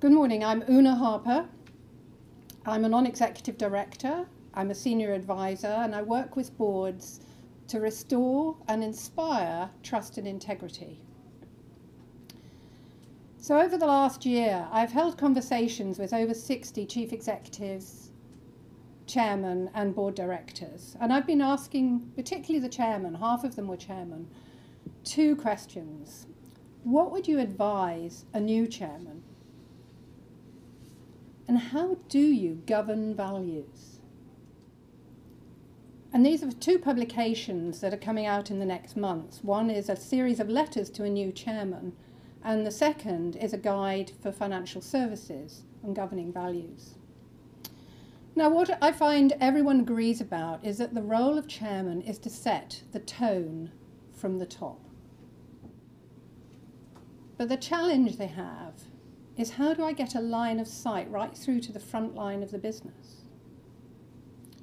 Good morning, I'm Oonagh Harpur. I'm a non executive director, I'm a senior advisor, and I work with boards to restore and inspire trust and integrity. So, over the last year, I've held conversations with over 60 chief executives, chairmen, and board directors. And I've been asking, particularly the chairman, half of them were chairmen, two questions. What would you advise a new chairman? And how do you govern values? And these are two publications that are coming out in the next months. One is a series of letters to a new chairman and the second is a guide for financial services on governing values. Now, what I find everyone agrees about is that the role of chairman is to set the tone from the top. But the challenge they have is how do I get a line of sight right through to the front line of the business?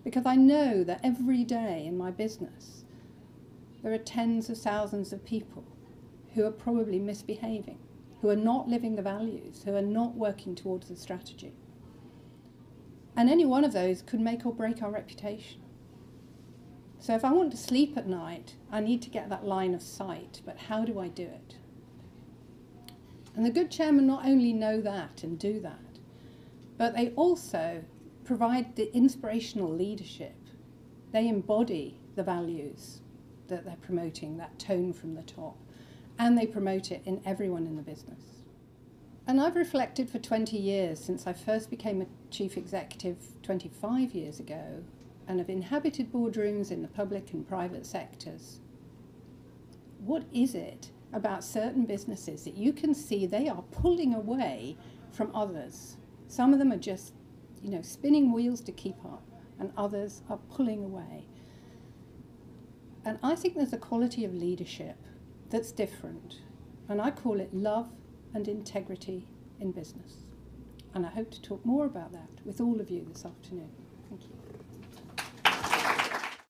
Because I know that every day in my business, there are tens of thousands of people who are probably misbehaving, who are not living the values, who are not working towards the strategy. And any one of those could make or break our reputation. So if I want to sleep at night, I need to get that line of sight, but how do I do it? And the good chairmen not only know that and do that, but they also provide the inspirational leadership. They embody the values that they're promoting, that tone from the top and they promote it in everyone in the business. And I've reflected for 20 years since I first became a chief executive 25 years ago and have inhabited boardrooms in the public and private sectors. What is it about certain businesses that you can see they are pulling away from others? Some of them are just, you know, spinning wheels to keep up, and others are pulling away. And I think there's a quality of leadership that's different. And I call it love and integrity in business. And I hope to talk more about that with all of you this afternoon.